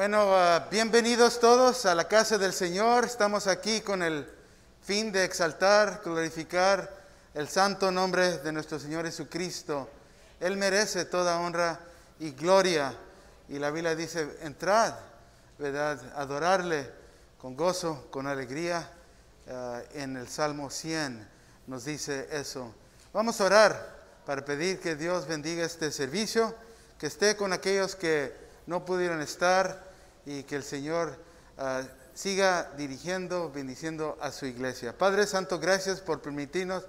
Bueno, uh, bienvenidos todos a la casa del Señor. Estamos aquí con el fin de exaltar, glorificar el santo nombre de nuestro Señor Jesucristo. Él merece toda honra y gloria. Y la Biblia dice, entrad, ¿verdad? Adorarle con gozo, con alegría. Uh, en el Salmo 100 nos dice eso. Vamos a orar para pedir que Dios bendiga este servicio, que esté con aquellos que no pudieron estar y que el Señor uh, siga dirigiendo, bendiciendo a su iglesia. Padre Santo, gracias por permitirnos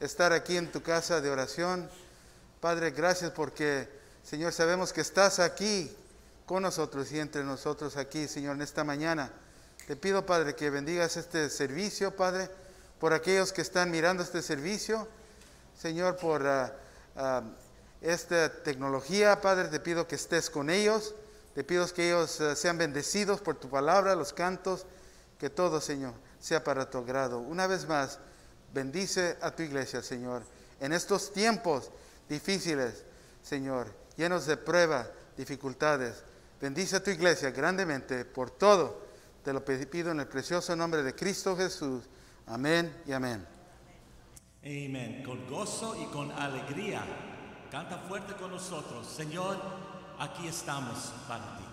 estar aquí en tu casa de oración. Padre, gracias porque, Señor, sabemos que estás aquí con nosotros y entre nosotros aquí, Señor, en esta mañana. Te pido, Padre, que bendigas este servicio, Padre, por aquellos que están mirando este servicio. Señor, por uh, uh, esta tecnología, Padre, te pido que estés con ellos. Te pido que ellos uh, sean bendecidos por tu palabra, los cantos, que todo, Señor, sea para tu agrado. Una vez más, bendice a tu iglesia, Señor, en estos tiempos difíciles, Señor, llenos de pruebas, dificultades. Bendice a tu iglesia grandemente por todo. Te lo pido en el precioso nombre de Cristo Jesús. Amén y amén. Amén. Con gozo y con alegría. Canta fuerte con nosotros. Señor, aquí estamos para.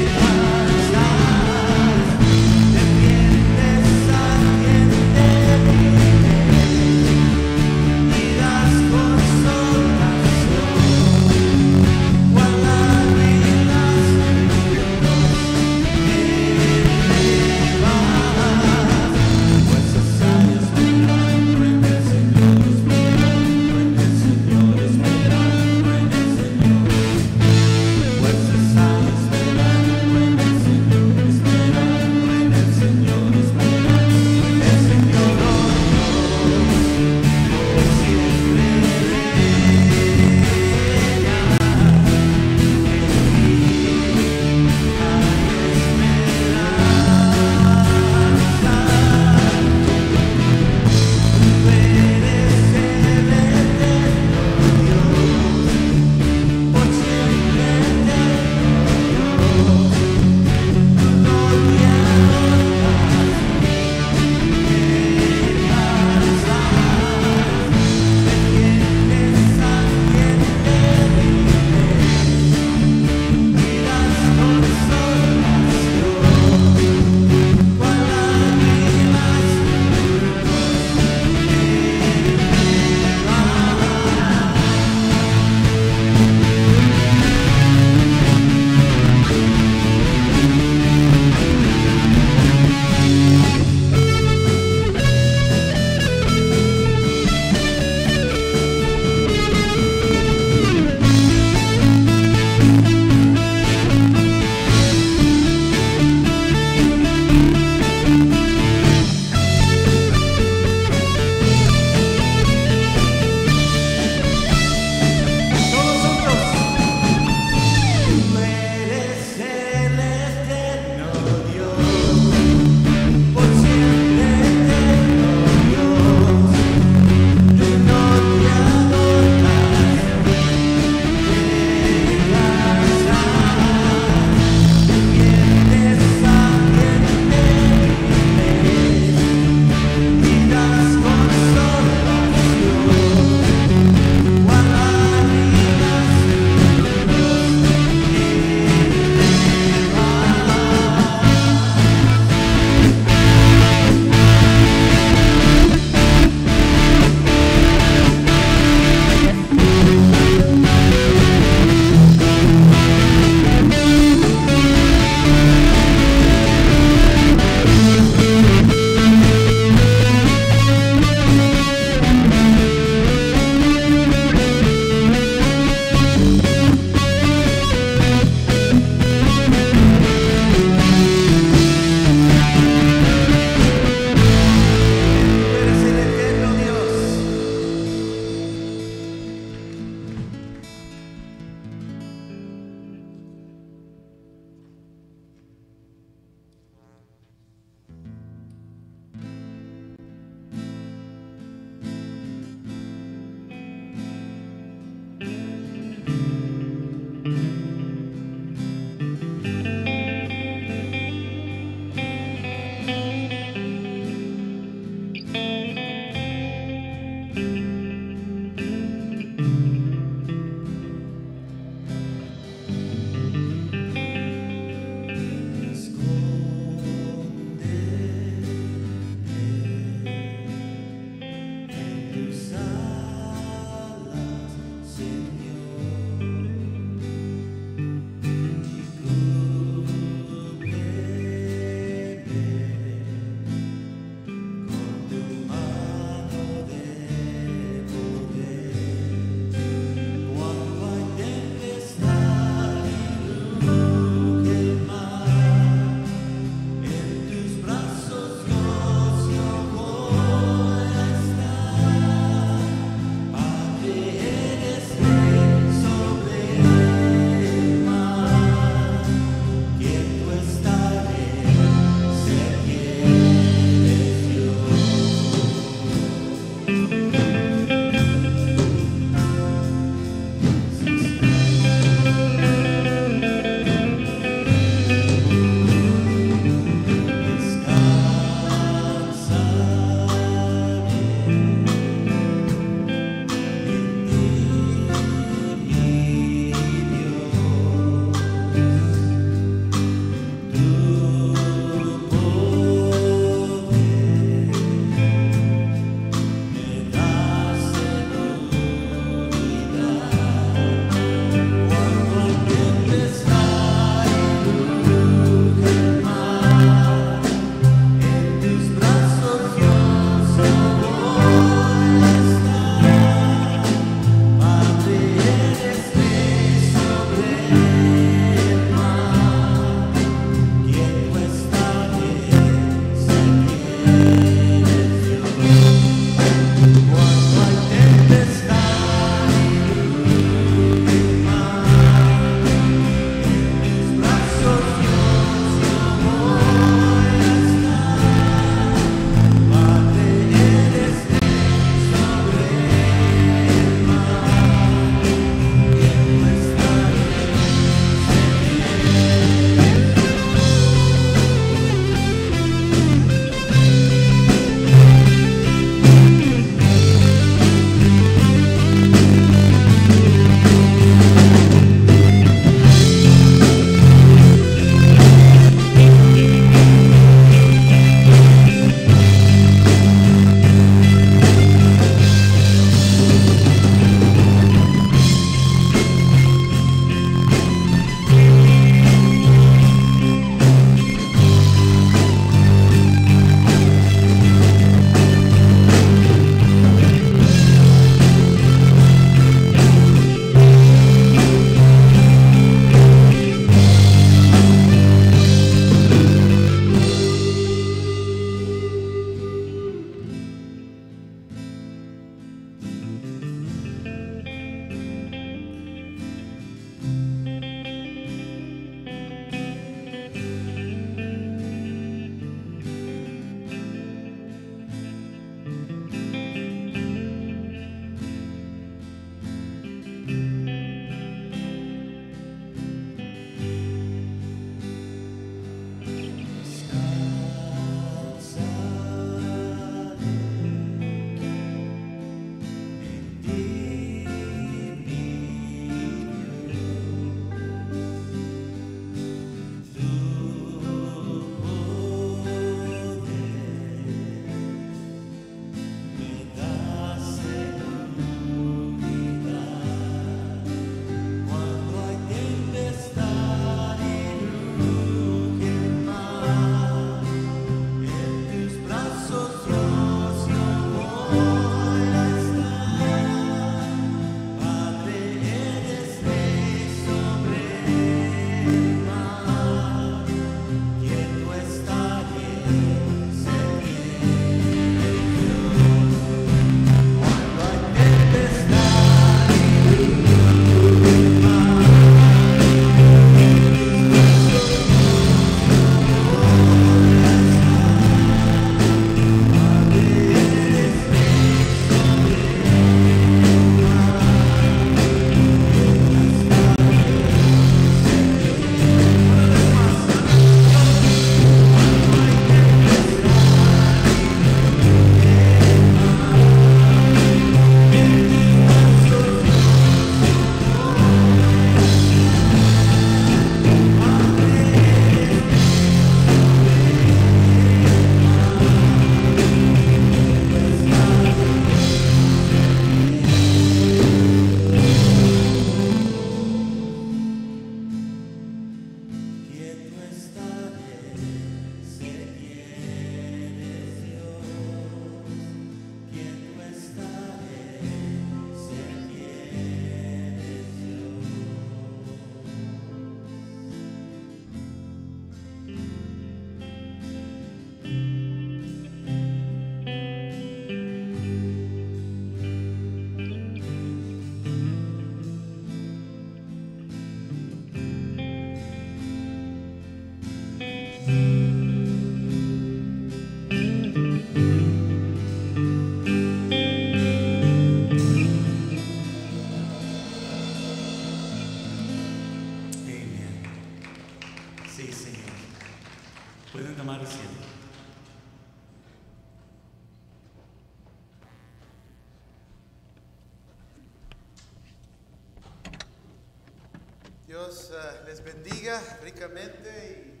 Dios ah, les bendiga ricamente y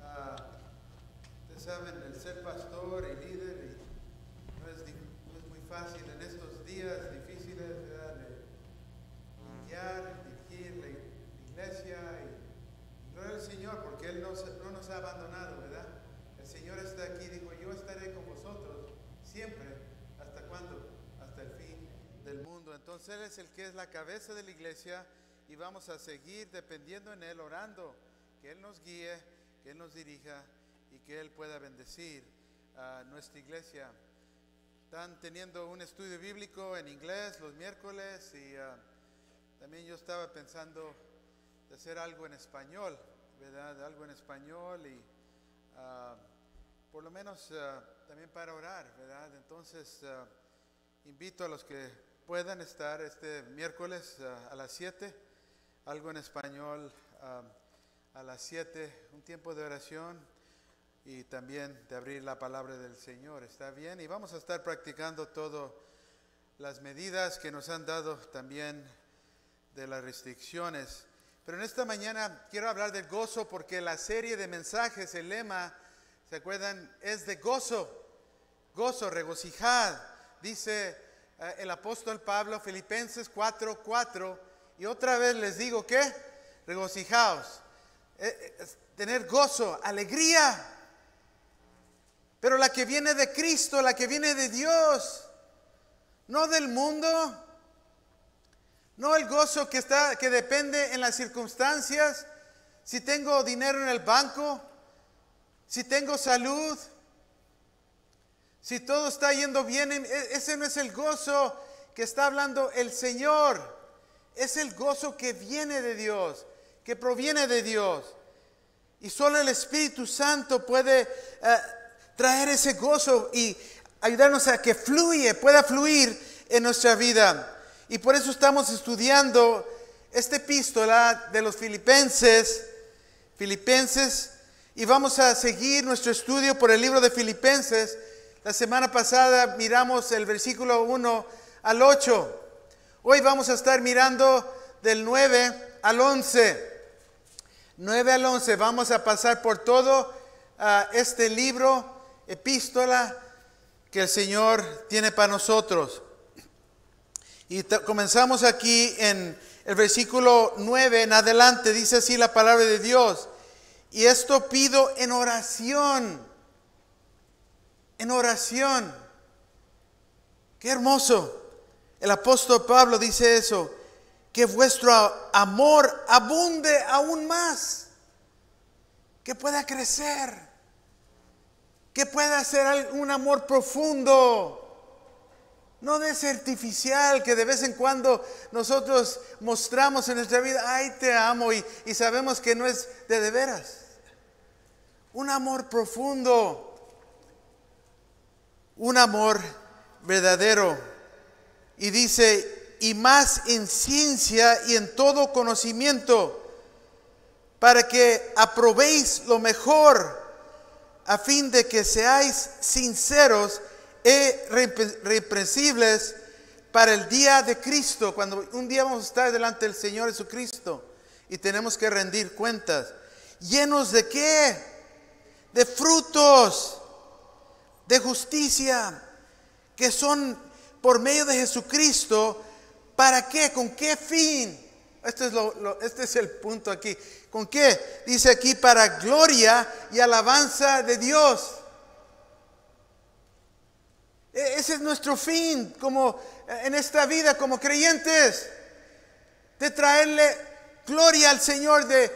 ah, ustedes saben, el ser pastor y líder y no, es, no es muy fácil en estos días difíciles de guiar, dirigir la iglesia y gloria al Señor porque Él no, se- no nos ha abandonado, ¿verdad? El Señor está aquí, dijo, yo estaré con vosotros siempre, ¿hasta cuándo? Hasta el fin del mundo. Entonces Él es el que es la cabeza de la iglesia y vamos a seguir dependiendo en Él, orando, que Él nos guíe, que Él nos dirija y que Él pueda bendecir a nuestra iglesia. Están teniendo un estudio bíblico en inglés los miércoles y ah, también yo estaba pensando de hacer algo en español, ¿verdad? Algo en español y ah, por lo menos ah, también para orar, ¿verdad? Entonces invito a los que puedan estar este miércoles a las 7, algo en español a las 7, un tiempo de oración y también de abrir la palabra del Señor. ¿Está bien? Y vamos a estar practicando todas las medidas que nos han dado también de las restricciones. Pero en esta mañana quiero hablar del gozo porque la serie de mensajes, el lema, ¿se acuerdan? Es de gozo, gozo, regocijad. Dice eh, el apóstol Pablo, Filipenses 4, 4, y otra vez les digo que regocijaos, Eh, eh, tener gozo, alegría, pero la que viene de Cristo, la que viene de Dios, no del mundo. No el gozo que está que depende en las circunstancias, si tengo dinero en el banco, si tengo salud, si todo está yendo bien, en- e- ese no es el gozo que está hablando el Señor. Es el gozo que viene de Dios, que proviene de Dios. Y solo el Espíritu Santo puede eh, traer ese gozo y ayudarnos a que fluye, pueda fluir en nuestra vida. Y por eso estamos estudiando esta epístola de los filipenses, filipenses, y vamos a seguir nuestro estudio por el libro de Filipenses. La semana pasada miramos el versículo 1 al 8. Hoy vamos a estar mirando del 9 al 11. 9 al 11. Vamos a pasar por todo ah, este libro, epístola que el Señor tiene para nosotros. Y comenzamos aquí en el versículo 9 en adelante. Dice así la palabra de Dios. Y esto pido en oración. En oración. Qué hermoso. El apóstol Pablo dice eso, que vuestro amor abunde aún más, que pueda crecer, que pueda ser un amor profundo, no de ese artificial que de vez en cuando nosotros mostramos en nuestra vida, ay te amo y, y sabemos que no es de de veras. Un amor profundo, un amor verdadero. Y dice, y más en ciencia y en todo conocimiento, para que aprobéis lo mejor, a fin de que seáis sinceros e repre- reprensibles para el día de Cristo, cuando un día vamos a estar delante del Señor Jesucristo y tenemos que rendir cuentas. ¿Llenos de qué? De frutos de justicia que son por medio de Jesucristo. ¿Para qué? ¿Con qué fin? Este este es el punto aquí. ¿Con qué? Dice aquí para gloria y alabanza de Dios. E- Ese es nuestro fin como eh, en esta vida como creyentes. De traerle gloria al Señor, de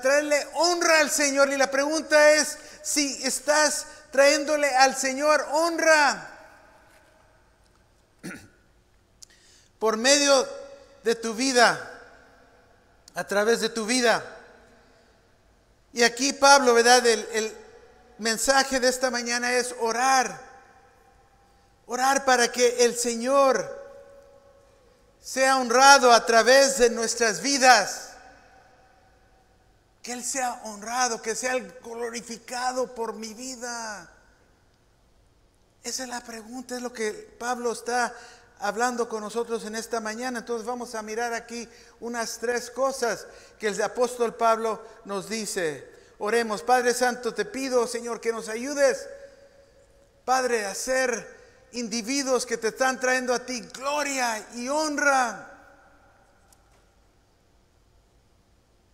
traerle honra al Señor. Y la pregunta es si estás trayéndole al Señor honra. Por medio de tu vida, a través de tu vida. Y aquí Pablo, ¿verdad? El, el mensaje de esta mañana es orar. Orar para que el Señor sea honrado a través de nuestras vidas. Que Él sea honrado, que sea glorificado por mi vida. Esa es la pregunta, es lo que Pablo está hablando con nosotros en esta mañana. Entonces vamos a mirar aquí unas tres cosas que el apóstol Pablo nos dice. Oremos, Padre Santo, te pido, Señor, que nos ayudes, Padre, a ser individuos que te están trayendo a ti gloria y honra.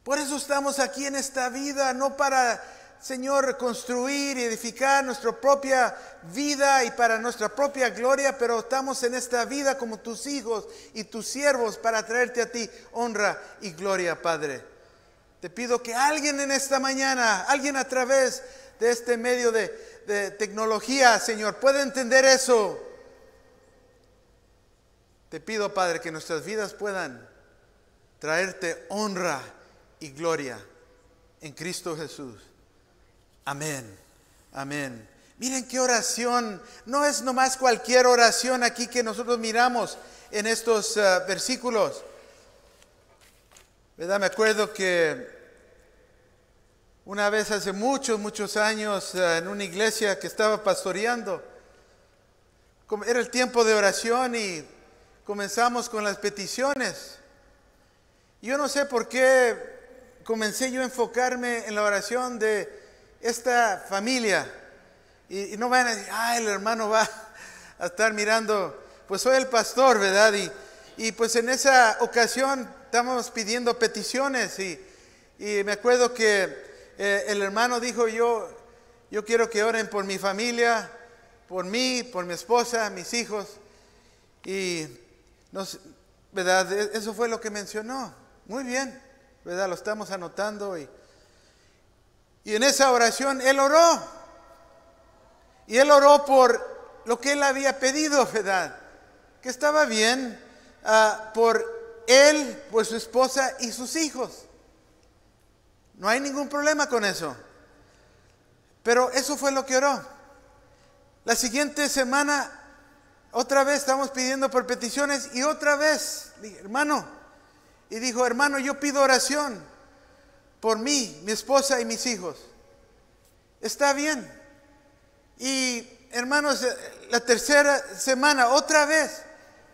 Por eso estamos aquí en esta vida, no para, Señor, construir y edificar nuestra propia vida y para nuestra propia gloria, pero estamos en esta vida como tus hijos y tus siervos para traerte a ti honra y gloria, Padre. Te pido que alguien en esta mañana, alguien a través de este medio de, de tecnología, Señor, pueda entender eso. Te pido, Padre, que nuestras vidas puedan traerte honra y gloria en Cristo Jesús. Amén. Amén. Miren qué oración. No es nomás cualquier oración aquí que nosotros miramos en estos uh, versículos. ¿Verdad? Me acuerdo que una vez hace muchos, muchos años uh, en una iglesia que estaba pastoreando, era el tiempo de oración y comenzamos con las peticiones. Yo no sé por qué comencé yo a enfocarme en la oración de esta familia. Y, no van a decir, ah, el hermano va a estar mirando. Pues soy el pastor, ¿verdad? Y, y pues en esa ocasión estamos pidiendo peticiones y, y me acuerdo que eh, el hermano dijo, yo, yo quiero que oren por mi familia, por mí, por mi esposa, mis hijos. Y nos, ¿verdad? E, eso fue lo que mencionó. Muy bien, ¿verdad? Lo estamos anotando. Y, y en esa oración él oró. Y él oró por lo que él había pedido, ¿verdad? Que estaba bien uh, por él, por su esposa y sus hijos. No hay ningún problema con eso. Pero eso fue lo que oró. La siguiente semana otra vez estamos pidiendo por peticiones y otra vez, hermano, y dijo, hermano, yo pido oración por mí, mi esposa y mis hijos. Está bien. Y hermanos, la tercera semana, otra vez,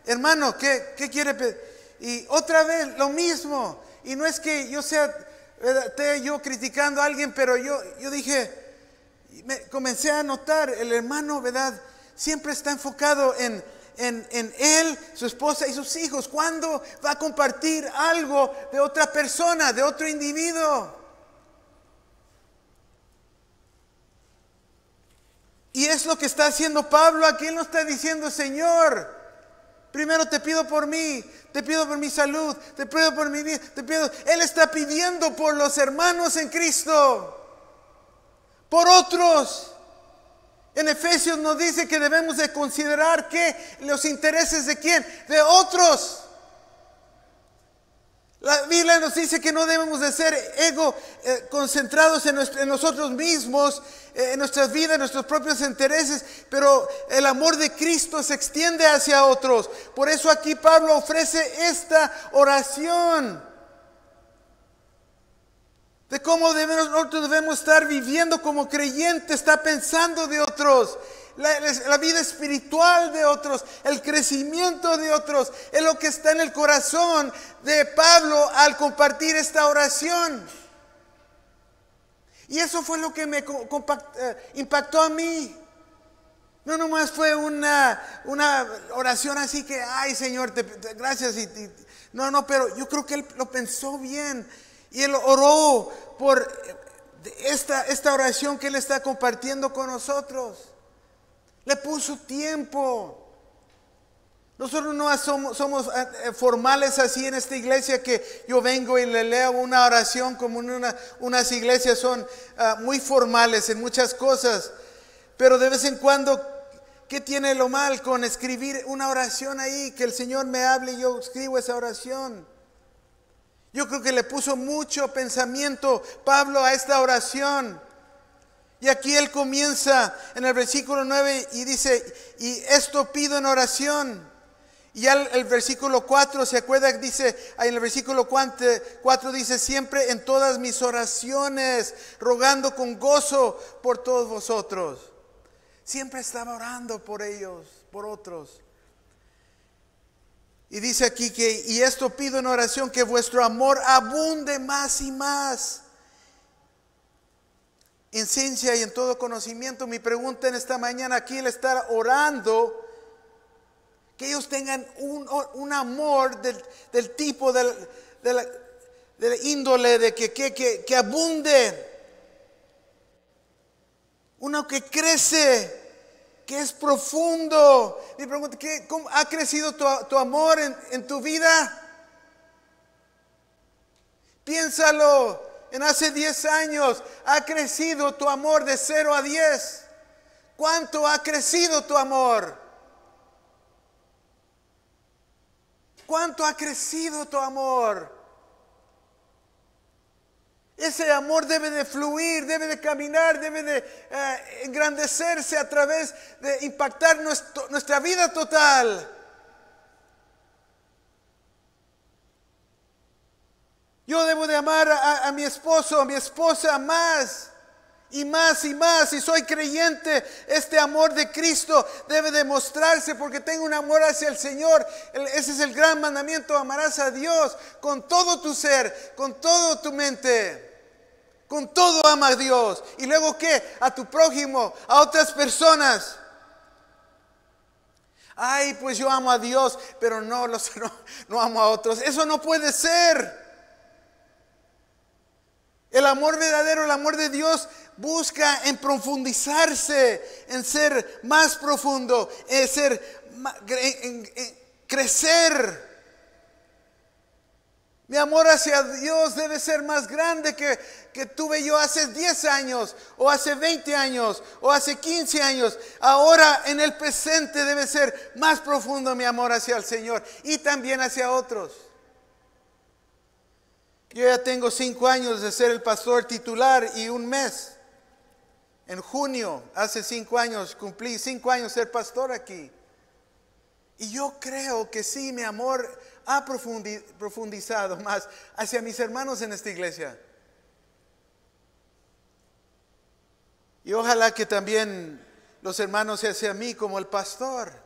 hermano, ¿qué, qué quiere pedir? Y otra vez lo mismo. Y no es que yo sea, esté yo criticando a alguien, pero yo, yo dije, me comencé a notar, el hermano, ¿verdad? siempre está enfocado en, en, él, su esposa y sus hijos. ¿Cuándo va a compartir algo de otra persona, de otro individuo? Y es lo que está haciendo Pablo aquí. Él no está diciendo, Señor, primero te pido por mí, te pido por mi salud, te pido por mi vida, te pido. Él está pidiendo por los hermanos en Cristo, por otros. En Efesios nos dice que debemos de considerar que los intereses de quién? De otros. La Biblia nos dice que no debemos de ser ego eh, concentrados en, nosotros mismos, eh, en nuestras vidas, en nuestros propios intereses, pero el amor de Cristo se extiende hacia otros. Por eso aquí Pablo ofrece esta oración de cómo debemos, nosotros debemos estar viviendo como creyentes, está pensando de otros, la, vida espiritual de otros, el crecimiento de otros, es lo que está en el corazón de Pablo al compartir esta oración. Y eso fue lo que me eh, impactó a mí. No nomás fue una, una oración así que, ay Señor, gracias. Y, no, no, pero yo creo que él lo pensó bien. Y él oró por esta, esta oración que él está compartiendo con nosotros. Le puso tiempo. Nosotros no somos, somos, eh, formales así en esta iglesia que yo vengo y le leo una oración como una, unas iglesias son uh, muy formales en muchas cosas. Pero de vez en cuando, ¿qué tiene lo mal con escribir una oración ahí? Que el Señor me hable y yo escribo esa oración. Yo creo que le puso mucho pensamiento Pablo a esta oración. Y aquí él comienza en el versículo 9 y dice, y esto pido en oración. Y ya el, versículo 4, ¿se acuerda? Dice, en el versículo 4 dice, siempre en todas mis oraciones, rogando con gozo por todos vosotros. Siempre estaba orando por ellos, por otros. Y dice aquí que, y esto pido en oración, que vuestro amor abunde más y más en ciencia y en todo conocimiento. Mi pregunta en esta mañana aquí, el estar orando, que ellos tengan un, un amor del, del tipo, del, de, la, índole, de que, que, que, que abunde. Uno que crece es profundo. Mi pregunta, ¿qué, cómo ¿ha crecido tu, tu amor en, en, tu vida? Piénsalo, en hace 10 años, ¿ha crecido tu amor de 0 a 10? ¿Cuánto ha crecido tu amor? ¿Cuánto ha crecido tu amor? Ese amor debe de fluir, debe de caminar, debe de eh, engrandecerse a través de impactar nuestra vida total. Yo debo de amar a, mi esposo, a mi esposa más y más y más. Si soy creyente, este amor de Cristo debe demostrarse porque tengo un amor hacia el Señor. Ese es el gran mandamiento, amarás a Dios con todo tu ser, con toda tu mente. Con todo ama a Dios. Y luego qué? A tu prójimo, a otras personas. Ay, pues yo amo a Dios, pero no, los, no, no amo a otros. Eso no puede ser. El amor verdadero, el amor de Dios busca en profundizarse, en ser más profundo, en ser, crecer. Mi amor hacia Dios debe ser más grande que, que tuve yo hace 10 años, o hace 20 años, o hace 15 años. Ahora en el presente debe ser más profundo mi amor hacia el Señor y también hacia otros. Yo ya tengo 5 años de ser el pastor titular y un mes. En junio, hace 5 años, cumplí 5 años ser pastor aquí. Y yo creo que sí, mi amor ha profundizado más hacia mis hermanos en esta iglesia. Y ojalá que también los hermanos hacia mí como el pastor.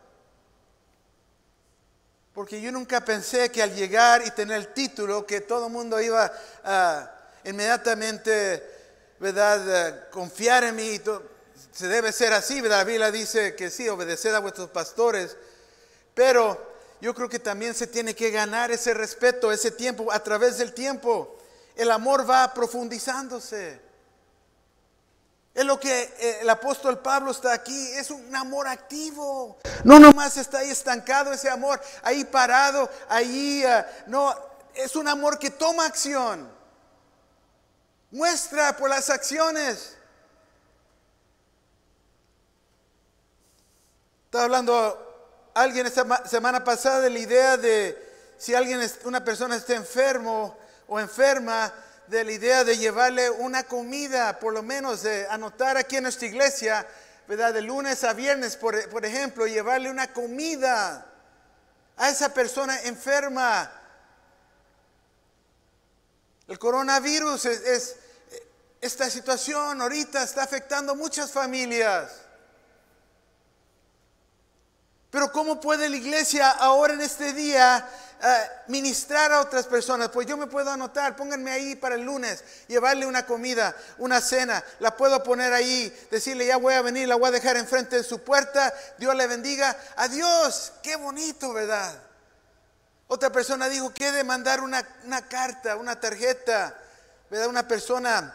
Porque yo nunca pensé que al llegar y tener el título, que todo el mundo iba a inmediatamente, ¿verdad?, confiar en mí. Se debe ser así, ¿verdad? La Biblia dice que sí, obedecer a vuestros pastores. Pero yo creo que también se tiene que ganar ese respeto, ese tiempo, a través del tiempo. El amor va profundizándose. Es lo que eh, el apóstol Pablo está aquí, es un amor activo. No nomás está ahí estancado ese amor, ahí parado, ahí, uh, no, es un amor que toma acción. Muestra por las acciones. Estaba hablando alguien esta semana pasada de la idea de si alguien, una persona está enfermo o enferma, de la idea de llevarle una comida, por lo menos de anotar aquí en nuestra iglesia, ¿verdad? De lunes a viernes, por, ejemplo, llevarle una comida a esa persona enferma. El coronavirus es, es esta situación ahorita está afectando muchas familias. Pero ¿cómo puede la iglesia ahora en este día uh, ministrar a otras personas? Pues yo me puedo anotar, pónganme ahí para el lunes, llevarle una comida, una cena, la puedo poner ahí, decirle ya voy a venir, la voy a dejar enfrente de su puerta, Dios le bendiga. Adiós, qué bonito, ¿verdad? Otra persona dijo que de mandar una, una carta, una tarjeta, ¿verdad? Una persona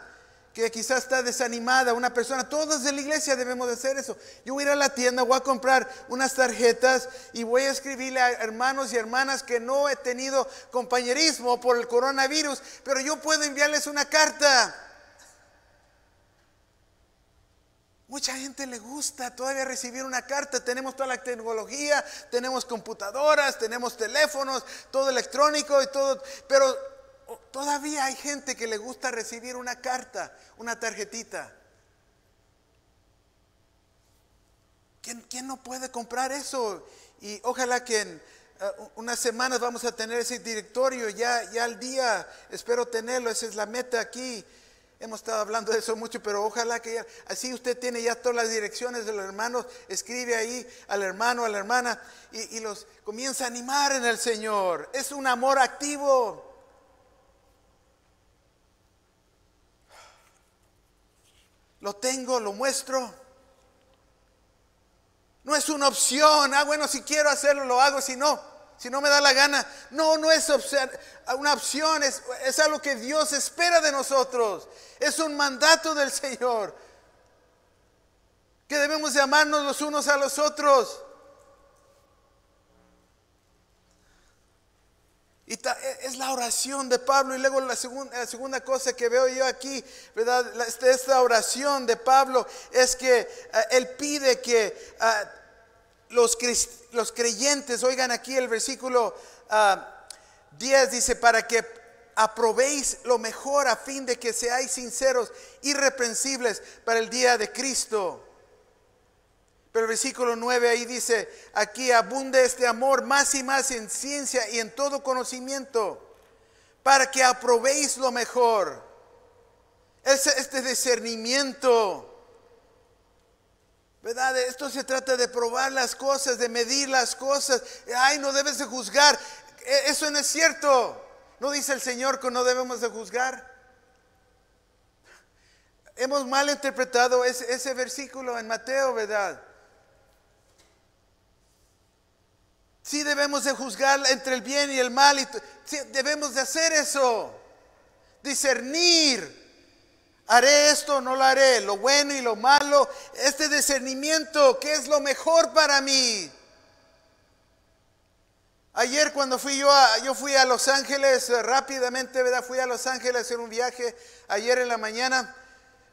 que quizás está desanimada, una persona, todos de la iglesia debemos de hacer eso. Yo voy a ir a la tienda, voy a comprar unas tarjetas y voy a escribirle a hermanos y hermanas que no he tenido compañerismo por el coronavirus, pero yo puedo enviarles una carta. Mucha gente le gusta todavía recibir una carta. Tenemos toda la tecnología, tenemos computadoras, tenemos teléfonos, todo electrónico y todo. Pero todavía hay gente que le gusta recibir una carta, una tarjetita. ¿Quién, quién no puede comprar eso? Y ojalá que en uh, unas semanas vamos a tener ese directorio, ya, ya al día espero tenerlo, esa es la meta aquí. Hemos estado hablando de eso mucho, pero ojalá que ya, así usted tiene ya todas las direcciones de los hermanos, escribe ahí al hermano, a la hermana y, y los comienza a animar en el Señor. Es un amor activo. Lo tengo, lo muestro. No es una opción. Ah, bueno, si quiero hacerlo, lo hago. Si no, si no me da la gana. No, no es una opción. Es, es algo que Dios espera de nosotros. Es un mandato del Señor. Que debemos de amarnos los unos a los otros. Y e, es la oración de Pablo. Y luego la segunda, la segunda cosa que veo yo aquí, ¿verdad? Este, esta oración de Pablo es que eh, él pide que uh, los, creyentes, oigan aquí el versículo 10, uh, dice, para que aprobéis lo mejor a fin de que seáis sinceros, irreprensibles para el día de Cristo. Pero el versículo 9 ahí dice, aquí abunde este amor más y más en ciencia y en todo conocimiento, para que aprobéis lo mejor. Es este discernimiento. ¿Verdad? Esto se trata de probar las cosas, de medir las cosas. Ay, no debes de juzgar. E, eso no es cierto. ¿No dice el Señor que no debemos de juzgar? Hemos mal interpretado ese, ese versículo en Mateo, ¿verdad? Sí debemos de juzgar entre el bien y el mal. Y debemos de hacer eso. Discernir. Haré esto no lo haré. Lo bueno y lo malo. Este discernimiento. ¿Qué es lo mejor para mí? Ayer cuando fui yo a, yo fui a Los Ángeles eh, rápidamente, ¿verdad? Fui a Los Ángeles a hacer un viaje ayer en la mañana.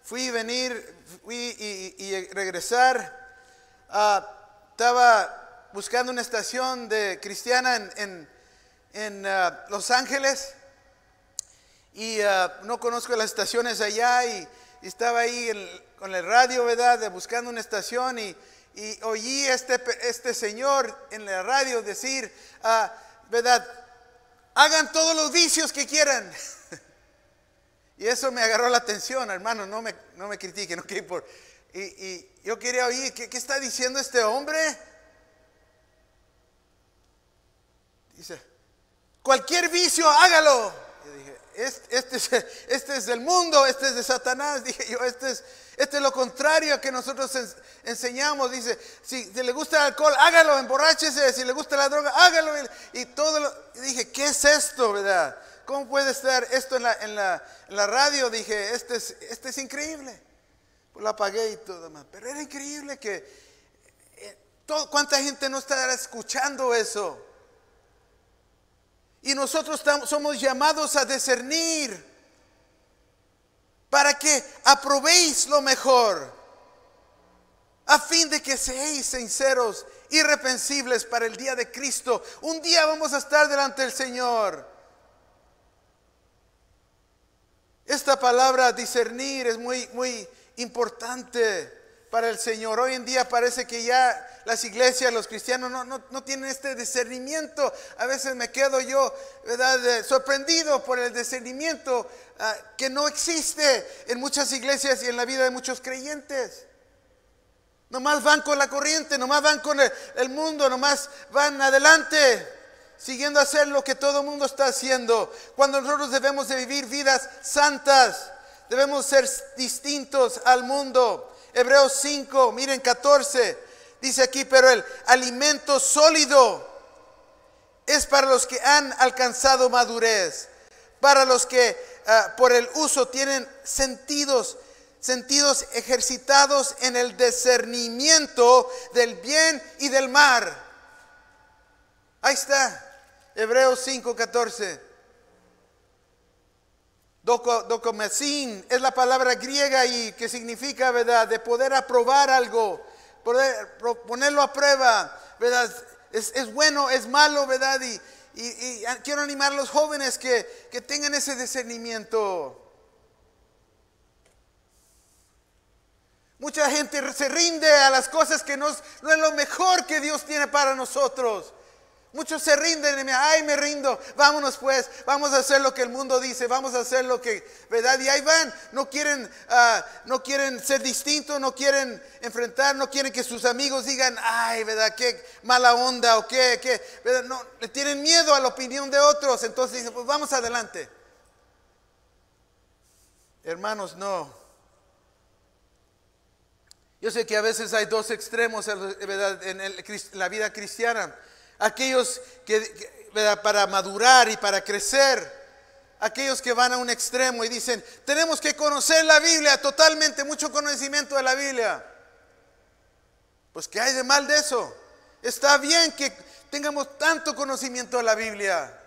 Fui a venir, fui y, regresar. Ah, estaba buscando una estación de cristiana en, uh, Los Ángeles y uh, no conozco las estaciones allá y, estaba ahí con el radio, ¿verdad? buscando una estación y, oí este, este señor en la radio decir, uh, ¿verdad? Hagan todos los vicios que quieran. y eso me agarró la atención, hermano, no me, no me critiquen, ¿ok? Por, y, yo quería oír, ¿qué, ¿qué está diciendo este hombre? Dice, cualquier vicio, hágalo. Yo dije, este, es, este es del mundo, este es de Satanás. Dije yo, este es, este es lo contrario que nosotros enseñamos. Dice, si, le gusta el alcohol, hágalo, emborráchese. Si le gusta la droga, hágalo. Y, todo lo, dije, ¿qué es esto, verdad? ¿Cómo puede estar esto en la, en la, radio? Dije, este es, este es increíble. Pues lo apagué y todo más. Pero era increíble que, eh, ¿cuánta gente no estará escuchando eso? Y nosotros somos llamados a discernir para que aprobéis lo mejor, a fin de que seáis sinceros, irrepensibles para el día de Cristo. Un día vamos a estar delante del Señor. Esta palabra discernir es muy, muy importante para el Señor. Hoy en día parece que ya las iglesias, los cristianos no, tienen este discernimiento. A veces me quedo yo ¿verdad? sorprendido por el discernimiento ah, que no existe en muchas iglesias y en la vida de muchos creyentes. Nomás van con la corriente, nomás van con el, el mundo, nomás van adelante, siguiendo a hacer lo que todo el mundo está haciendo. Cuando nosotros debemos de vivir vidas santas, debemos ser distintos al mundo. Hebreos 5, miren 14, dice aquí, pero el alimento sólido es para los que han alcanzado madurez, para los que ah, por el uso tienen sentidos, sentidos ejercitados en el discernimiento del bien y del mal. Ahí está, Hebreos 5, 14. Docomesin es la palabra griega y que significa, ¿verdad? De poder aprobar algo, ponerlo a prueba, ¿verdad? Es, bueno, es malo, ¿verdad? Y, y, quiero animar a los jóvenes que, que tengan ese discernimiento. Mucha gente se rinde a las cosas que no es, no es lo mejor que Dios tiene para nosotros. Muchos se rinden ay, me rindo, vámonos pues, vamos a hacer lo que el mundo dice, vamos a hacer lo que, ¿verdad? Y ahí van, no quieren, ah, no quieren ser distintos, no quieren enfrentar, no quieren que sus amigos digan, ay, ¿verdad? Qué mala onda o qué, qué, ¿verdad? No, le tienen miedo a la opinión de otros, entonces dicen, pues vamos adelante. Hermanos, no. Yo sé que a veces hay dos extremos ¿verdad? en la vida cristiana aquellos que, para madurar y para crecer, aquellos que van a un extremo y dicen, tenemos que conocer la Biblia totalmente, mucho conocimiento de la Biblia. Pues ¿qué hay de mal de eso? Está bien que tengamos tanto conocimiento de la Biblia.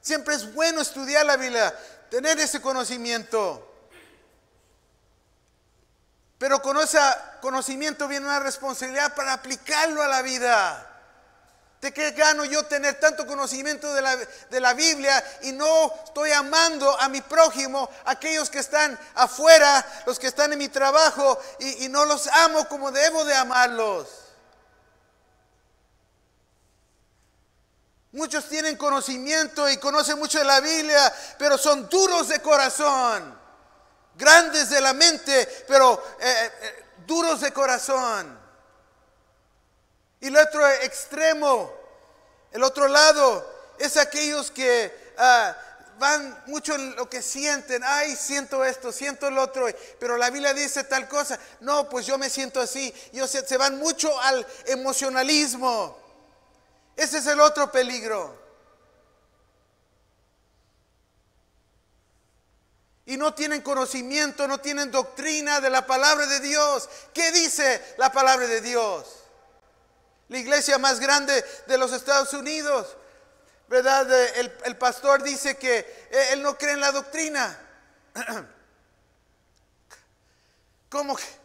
Siempre es bueno estudiar la Biblia, tener ese conocimiento. Pero con ese conocimiento viene una responsabilidad para aplicarlo a la vida. ¿De qué gano yo tener tanto conocimiento de la, de la, Biblia y no estoy amando a mi prójimo, aquellos que están afuera, los que están en mi trabajo y, no los amo como debo de amarlos? Muchos tienen conocimiento y conocen mucho de la Biblia, pero son duros de corazón, grandes de la mente, pero eh, eh, duros de corazón. Y el otro extremo, el otro lado, es aquellos que ah, van mucho en lo que sienten. Ay, siento esto, siento lo otro. Pero la Biblia dice tal cosa. No, pues yo me siento así. Yo se, se van mucho al emocionalismo. Ese es el otro peligro. y no tienen conocimiento, no tienen doctrina de la palabra de Dios. ¿Qué dice la palabra de Dios? La iglesia más grande de los Estados Unidos. ¿Verdad? El, pastor dice que eh, él no cree en la doctrina. ¿Cómo que?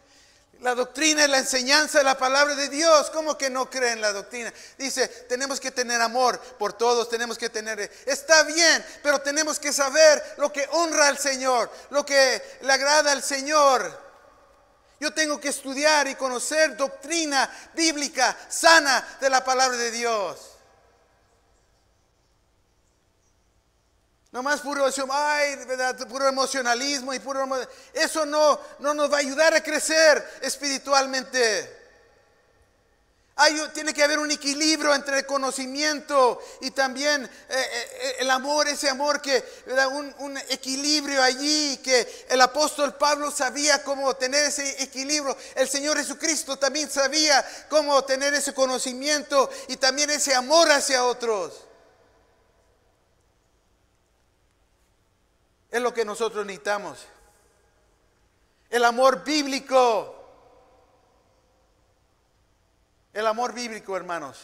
La doctrina es la enseñanza de la palabra de Dios. ¿Cómo que no cree en la doctrina? Dice, tenemos que tener amor por todos, tenemos que tener... Está bien, pero tenemos que saber lo que honra al Señor, lo que le agrada al Señor. Yo tengo que estudiar y conocer doctrina bíblica sana de la palabra de Dios. No más puro, ay, puro emocionalismo y puro... Eso no, no nos va a ayudar a crecer espiritualmente tiene que haber un equilibrio entre el conocimiento y también eh, eh, el amor, ese amor que un, un, equilibrio allí, que el apóstol Pablo sabía cómo tener ese equilibrio. El Señor Jesucristo también sabía cómo tener ese conocimiento y también ese amor hacia otros. Es lo que nosotros necesitamos. El amor bíblico. El amor bíblico, hermanos,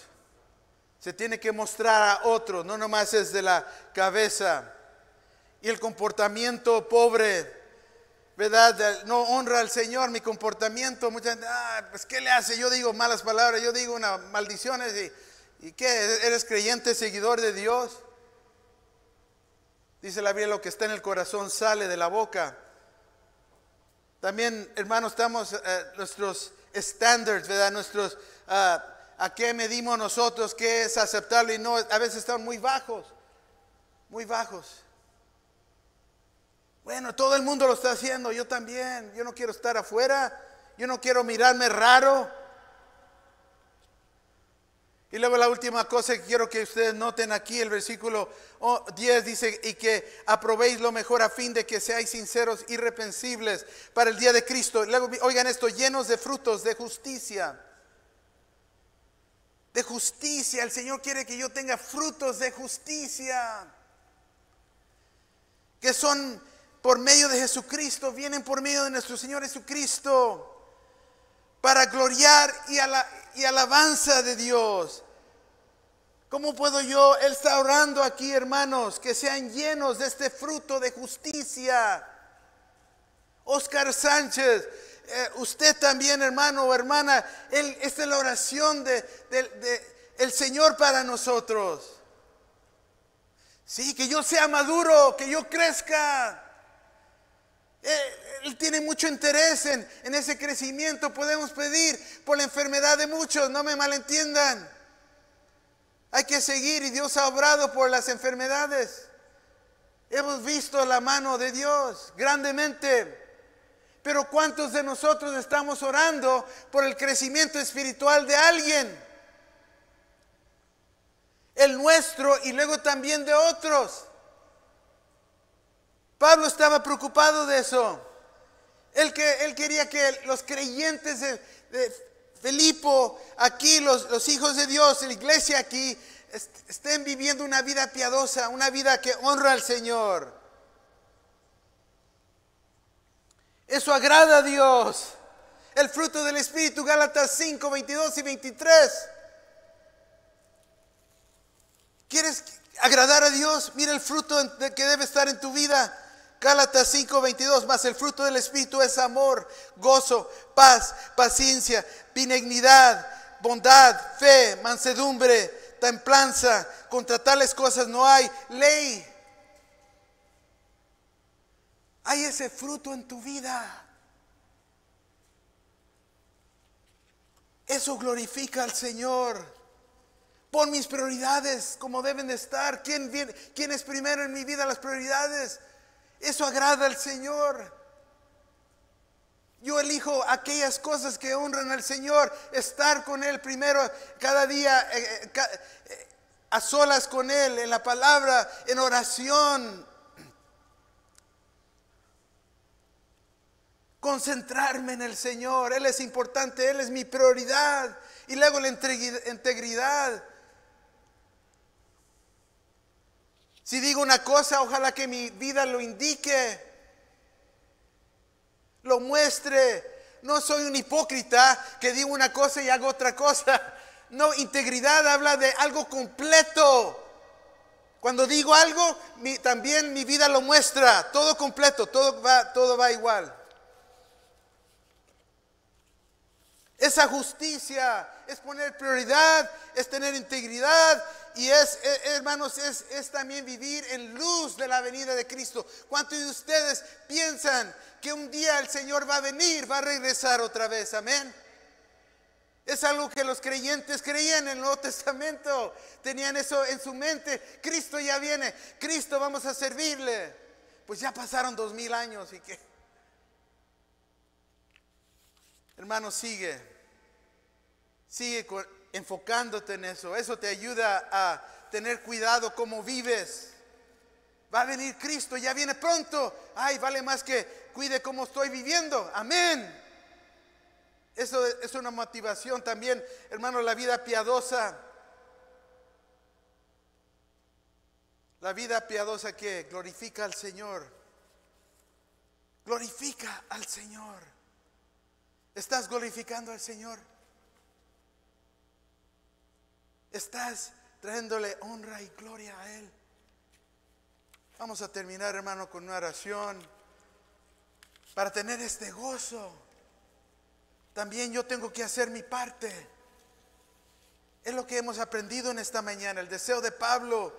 se tiene que mostrar a otros, no nomás es de la cabeza. Y el comportamiento pobre, ¿verdad? No honra al Señor, mi comportamiento. Mucha gente, ah, pues ¿qué le hace? Yo digo malas palabras, yo digo una maldiciones. ¿Y, ¿Y qué? ¿Eres creyente, seguidor de Dios? Dice la Biblia, lo que está en el corazón sale de la boca. También, hermanos, estamos, eh, nuestros estándares, ¿verdad? Nuestros a qué medimos nosotros, qué es aceptable y no, a veces están muy bajos, muy bajos. Bueno, todo el mundo lo está haciendo, yo también, yo no quiero estar afuera, yo no quiero mirarme raro. Y luego la última cosa que quiero que ustedes noten aquí, el versículo 10 dice, y que aprobéis lo mejor a fin de que seáis sinceros, irrepensibles para el día de Cristo. Luego, oigan esto, llenos de frutos de justicia de justicia. El Señor quiere que yo tenga frutos de justicia. Que son por medio de Jesucristo, vienen por medio de nuestro Señor Jesucristo. Para gloriar y, y alabanza de Dios. ¿Cómo puedo yo? Él está orando aquí, hermanos, que sean llenos de este fruto de justicia. Oscar Sánchez, eh, usted también, hermano o hermana, esta es la oración de, el Señor para nosotros. Sí, que yo sea maduro, que yo crezca. Eh, él tiene mucho interés en, en ese crecimiento. Podemos pedir por la enfermedad de muchos, no me malentiendan. Hay que seguir y Dios ha obrado por las enfermedades. Hemos visto la mano de Dios grandemente. Pero ¿cuántos de nosotros estamos orando por el crecimiento espiritual de alguien? El nuestro y luego también de otros. Pablo estaba preocupado de eso. Él, que, él quería que los creyentes de, de Felipo, aquí los, los hijos de Dios, la iglesia aquí, estén viviendo una vida piadosa, una vida que honra al Señor. Eso agrada a Dios. El fruto del Espíritu, Gálatas 5, 22 y 23. ¿Quieres agradar a Dios? Mira el fruto que debe estar en tu vida. Gálatas 5, 22, más el fruto del Espíritu es amor, gozo, paz, paciencia, benignidad, bondad, fe, mansedumbre, templanza. Contra tales cosas no hay ley. Hay ese fruto en tu vida. Eso glorifica al Señor. Pon mis prioridades como deben de estar. ¿Quién, viene, ¿Quién es primero en mi vida? Las prioridades. Eso agrada al Señor. Yo elijo aquellas cosas que honran al Señor, estar con Él primero cada día, eh, eh, eh, a solas con Él, en la palabra, en oración. Concentrarme en el Señor, Él es importante, Él es mi prioridad. Y luego la integridad. Si digo una cosa, ojalá que mi vida lo indique, lo muestre. No soy un hipócrita que digo una cosa y hago otra cosa. No, integridad habla de algo completo. Cuando digo algo, también mi vida lo muestra, todo completo, todo va, todo va igual. Esa justicia es poner prioridad, es tener integridad y es, eh, hermanos, es, es también vivir en luz de la venida de Cristo. ¿Cuántos de ustedes piensan que un día el Señor va a venir, va a regresar otra vez? Amén. Es algo que los creyentes creían en el Nuevo Testamento. Tenían eso en su mente. Cristo ya viene. Cristo vamos a servirle. Pues ya pasaron dos mil años y que... Hermano, sigue. Sigue enfocándote en eso. Eso te ayuda a tener cuidado cómo vives. Va a venir Cristo, ya viene pronto. Ay, vale más que cuide cómo estoy viviendo. Amén. Eso es una motivación también, hermano, la vida piadosa. La vida piadosa que glorifica al Señor. Glorifica al Señor. ¿Estás glorificando al Señor? Estás trayéndole honra y gloria a Él. Vamos a terminar, hermano, con una oración para tener este gozo. También yo tengo que hacer mi parte. Es lo que hemos aprendido en esta mañana. El deseo de Pablo,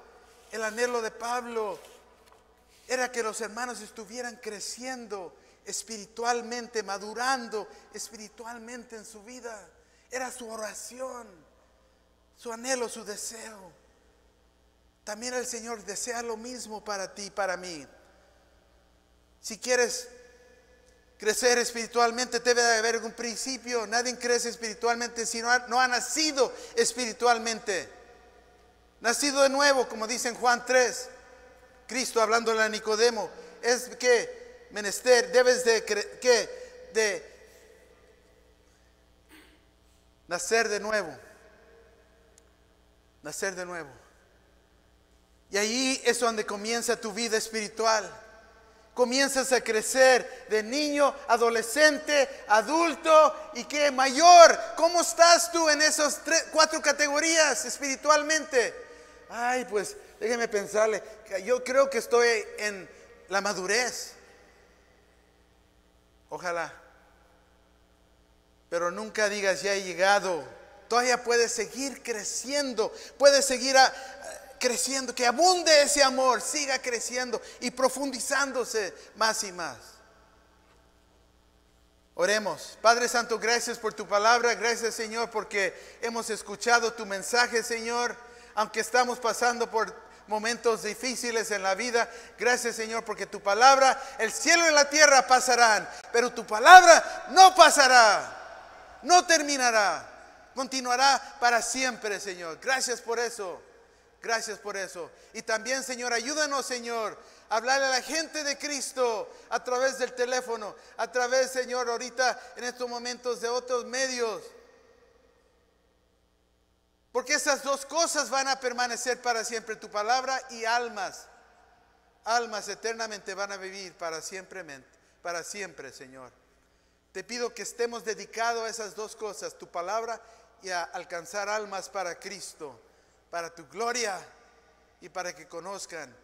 el anhelo de Pablo, era que los hermanos estuvieran creciendo espiritualmente, madurando espiritualmente en su vida. Era su oración su anhelo, su deseo. También el Señor desea lo mismo para ti y para mí. Si quieres crecer espiritualmente, debe de haber un principio. Nadie crece espiritualmente si no ha, no ha nacido espiritualmente. Nacido de nuevo, como dice en Juan 3. Cristo hablándole a Nicodemo. Es que, menester, debes de, que, de nacer de nuevo nacer de nuevo. Y ahí es donde comienza tu vida espiritual. Comienzas a crecer de niño, adolescente, adulto y que mayor. ¿Cómo estás tú en esas cuatro categorías espiritualmente? Ay, pues déjeme pensarle. Yo creo que estoy en la madurez. Ojalá. Pero nunca digas ya he llegado Todavía puedes seguir creciendo, puedes seguir creciendo, que abunde ese amor, siga creciendo y profundizándose más y más. Oremos. Padre Santo, gracias por tu palabra, gracias Señor porque hemos escuchado tu mensaje, Señor, aunque estamos pasando por momentos difíciles en la vida. Gracias Señor porque tu palabra, el cielo y la tierra pasarán, pero tu palabra no pasará, no terminará, continuará para siempre Señor. Gracias por eso, gracias por eso. Y también Señor, ayúdanos Señor hablarle a la gente de Cristo a través del teléfono, a través, Señor, ahorita en estos momentos de otros medios. Porque esas dos cosas van a permanecer para siempre, tu palabra y almas. Almas eternamente van a vivir para siempre, para siempre, Señor. Te pido que estemos dedicados a esas dos cosas, tu palabra y a alcanzar almas para Cristo, para tu gloria y para que conozcan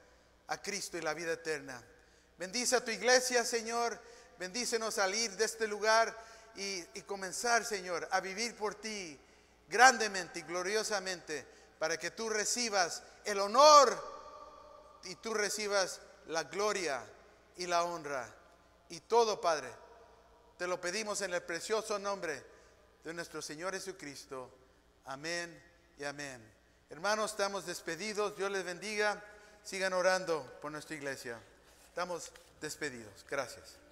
a Cristo y la vida eterna. Bendice a tu iglesia, Señor. Bendícenos salir de este lugar y, y comenzar, Señor, a vivir por ti grandemente y gloriosamente para que tú recibas el honor y tú recibas la gloria y la honra y todo, Padre. Te lo pedimos en el precioso nombre de nuestro Señor Jesucristo. Amén y amén. Hermanos, estamos despedidos. Dios les bendiga. Sigan orando por nuestra iglesia. Estamos despedidos. Gracias.